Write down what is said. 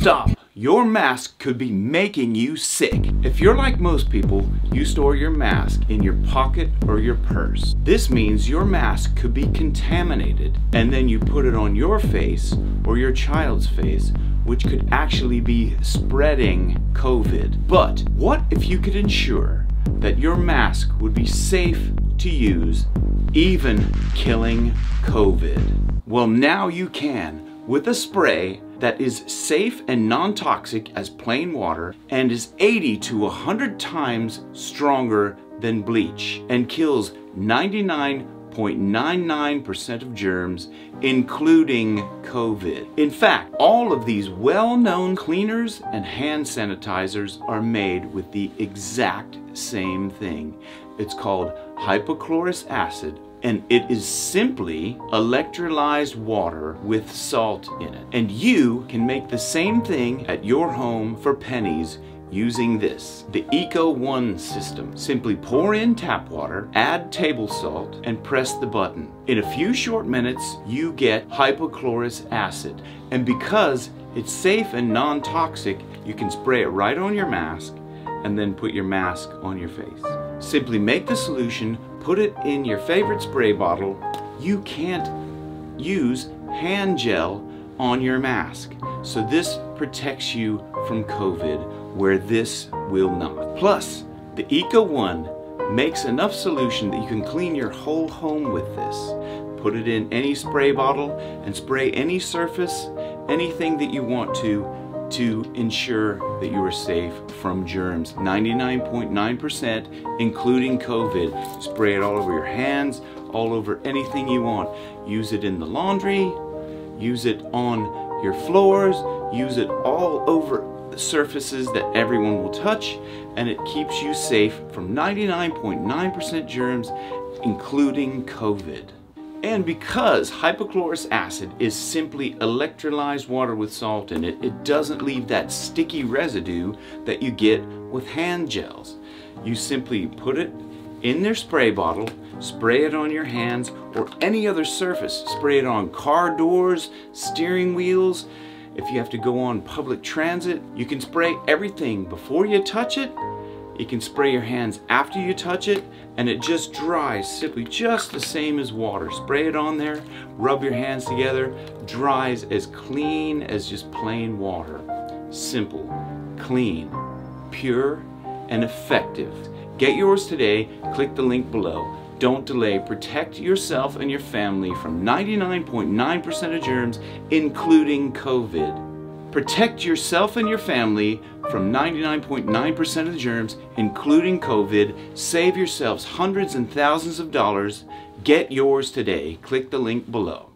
Stop! Your mask could be making you sick. If you're like most people, you store your mask in your pocket or your purse. This means your mask could be contaminated and then you put it on your face or your child's face which could actually be spreading COVID. But what if you could ensure that your mask would be safe to use, even killing COVID? Well, now you can with a spray that is safe and non-toxic as plain water and is 80 to 100 times stronger than bleach and kills 99.99% of germs, including COVID. In fact, all of these well-known cleaners and hand sanitizers are made with the exact same thing. It's called hypochlorous acid and it is simply electrolyzed water with salt in it. And you can make the same thing at your home for pennies using this, the Eco One system. Simply pour in tap water, add table salt, and press the button. In a few short minutes, you get hypochlorous acid. And because it's safe and non-toxic, you can spray it right on your mask and then put your mask on your face. Simply make the solution, put it in your favorite spray bottle. You can't use hand gel on your mask. So this protects you from COVID where this will not. Plus, the Eco One makes enough solution that you can clean your whole home with this. Put it in any spray bottle and spray any surface, anything that you want to to ensure that you are safe from germs. 99.9% including COVID. Spray it all over your hands, all over anything you want. Use it in the laundry, use it on your floors, use it all over surfaces that everyone will touch and it keeps you safe from 99.9% .9 germs including COVID. And because hypochlorous acid is simply electrolyzed water with salt in it, it doesn't leave that sticky residue that you get with hand gels. You simply put it in their spray bottle, spray it on your hands or any other surface. Spray it on car doors, steering wheels. If you have to go on public transit, you can spray everything before you touch it you can spray your hands after you touch it and it just dries simply just the same as water. Spray it on there, rub your hands together, dries as clean as just plain water. Simple, clean, pure, and effective. Get yours today, click the link below. Don't delay, protect yourself and your family from 99.9% .9 of germs, including COVID. Protect yourself and your family from 99.9% .9 of the germs, including COVID. Save yourselves hundreds and thousands of dollars. Get yours today. Click the link below.